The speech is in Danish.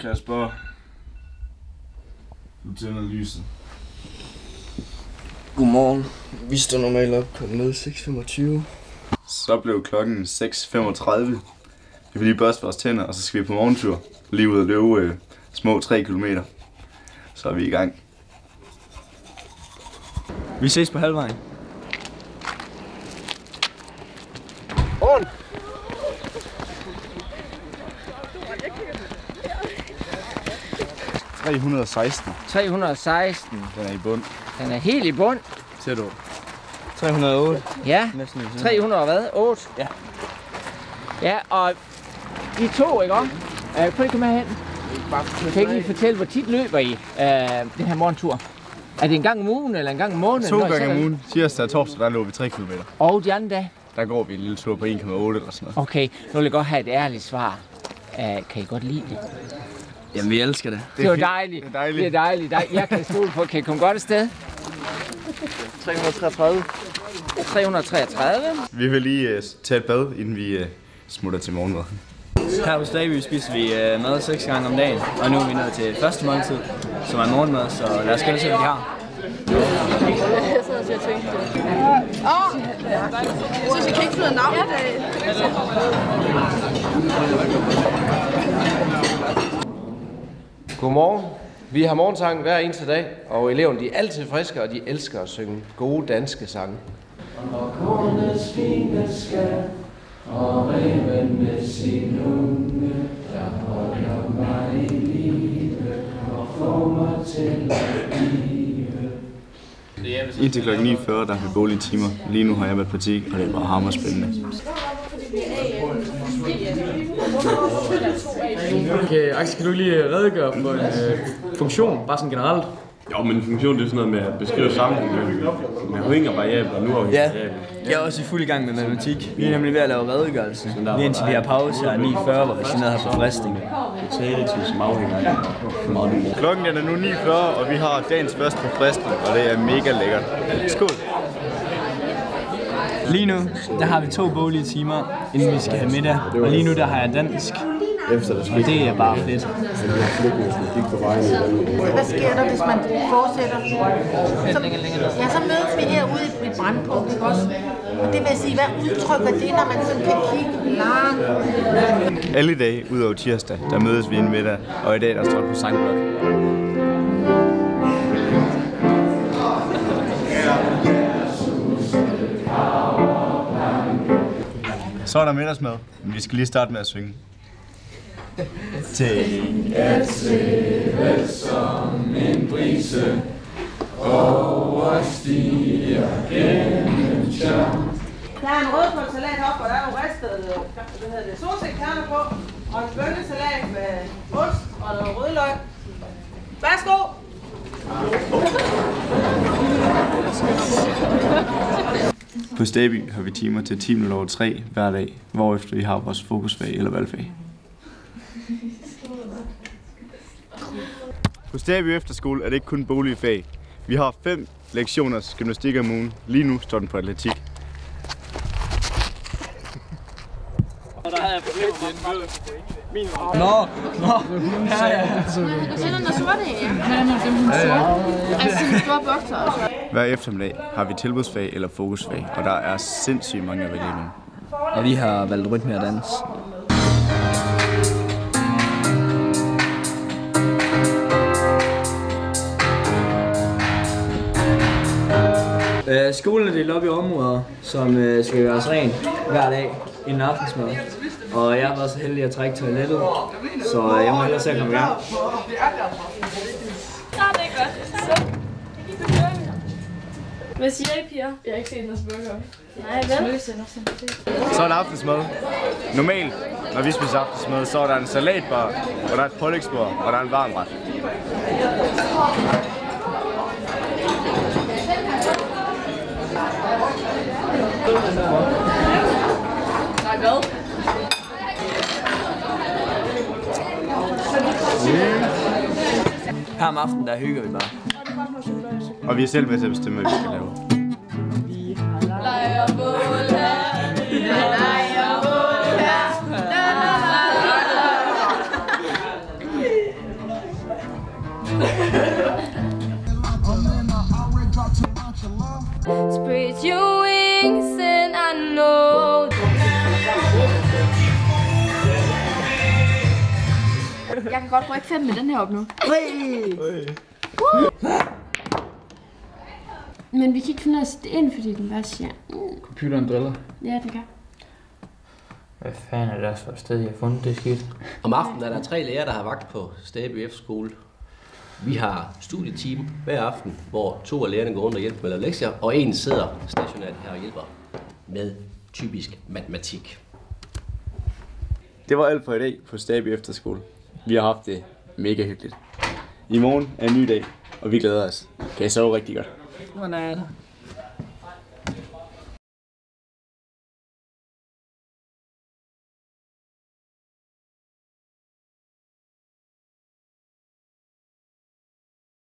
Kasper. Du tænder lyset. Godmorgen. Vi står normalt op kl. 6.25. Så blev klokken 6.35. Vi vil lige børste vores tænder, og så skal vi på morgentur. Lige ud og løbe øh, små 3 km. Så er vi i gang. Vi ses på halvvejen. 316. 316. Den er i bund. Den er helt i bund. Ser du? 308. Ja. Næsten lige 300 og hvad? 8? Ja. Ja, og I to, ikke om? Uh, prøv lige komme herhen. Kan I ikke lige fortælle, hvor tit løber I uh, den her morgentur? Er det en gang om ugen eller en gang om måneden? To gange om ugen. Tirsdag og torsdag, der løber vi 3 km. Og de andre dage? Der går vi en lille tur på 1,8 eller sådan noget. Okay, nu vil jeg godt have et ærligt svar. Uh, kan I godt lide det? Jamen, vi elsker det. Det, det er jo fint. dejligt. Det er dejligt. Det er dejligt. Der- Jeg kan stole på, kan I komme godt afsted? 333. 333. Vi vil lige uh, tage et bad, inden vi uh, smutter til morgenmad. Her hos Davy spiser vi øh, mad seks gange om dagen, og nu er vi nået til første måltid, som er morgenmad, så lad os skille se, hvad de har. Jeg sad og tænkte det. Åh! Jeg synes, jeg kan ikke finde navn i dag. Godmorgen. Vi har morgensang hver eneste dag, og eleverne de er altid friske, og de elsker at synge gode danske sange. Indtil kl. 9.40, der har vi bolige timer. Lige nu har jeg været praktik, og det er bare hammer spændende. Okay, Axel, kan du lige redegøre for en øh, funktion, bare sådan generelt? Jo, men funktion det er sådan noget med at beskrive sammenhæng mellem med afhængige variabler og nu afhængige Ja, jeg er også i fuld gang med matematik. Vi er nemlig ved at lave redegørelse. Lige indtil vi har pause her 9.40, hvor vi skal ned her for fristning. Taletid som afhænger af, meget. Klokken er nu 9.40, og vi har dagens første forfriskning, og det er mega lækkert. Skål! Lige nu, der har vi to boglige timer, inden vi skal have middag. Og lige nu, der har jeg dansk. Og det er bare fedt. Hvad sker der, hvis man fortsætter? Så, ja, så mødes vi herude i et brandpunkt, ikke også? Og det vil sige, hvad udtrykker det, når man sådan kan kigge langt? Alle dage, udover tirsdag, der mødes vi en middag, og i dag der står det på sangblok. Så er der middagsmad, men vi skal lige starte med at synge. Tænk at svæve som en brise over stiger gennem tjern. Der er en rødkålsalat op, og der er jo ristet hvad hedder det, solsikkerner på, og en bønnesalat med ost og noget rødløg. Værsgo! På Staby har vi timer til 10 minutter over 3 hver dag, hvorefter vi har vores fokusfag eller valgfag. På Staby Efterskole er det ikke kun bolige fag. Vi har fem lektioners gymnastik om ugen. Lige nu står den på atletik. Nå, nå. Ja, ja. Du ser den der sorte, ja. Men det er den sorte. Altså bokser også. Hver eftermiddag har vi tilbudsfag eller fokusfag, og der er sindssygt mange at vælge imellem. Og vi har valgt rytme og dans. Øh, skolen er delt op i områder, som øh, skal gøres rent hver dag inden aftensmad. Og jeg været så heldig at trække toilettet, så øh, jeg må hellere se at komme i gang. Hvad siger I, piger? Jeg har ikke set noget burger. Nej, vel? Så er der aftensmad. Normalt, når vi spiser aftensmad, så er der en salatbar, og der er et pålægsbord, og der er en varmret. Nej, hvad? Her om aftenen, der hygger vi bare. Og vi er selv med til at bestemme, hvad vi skal lave. Vi har lejer bål her, vi. Spread your wings and I know Jeg kan godt rykke fem med den her op nu. Hey! hey. Men vi kan ikke finde det ind, fordi den bare siger... Mm. Computeren driller. Ja, det kan. Hvad fanden er det også for et sted, jeg har fundet det skidt? Om aftenen er der tre lærere, der har vagt på Staby F-skole. Vi har studieteam hver aften, hvor to af lærerne går rundt og hjælper med at lave lektier, og en sidder stationært her og hjælper med typisk matematik. Det var alt for i dag på Staby Efterskole. Vi har haft det mega hyggeligt. I morgen er en ny dag, og vi glæder os. Kan I sove rigtig godt? Godnat.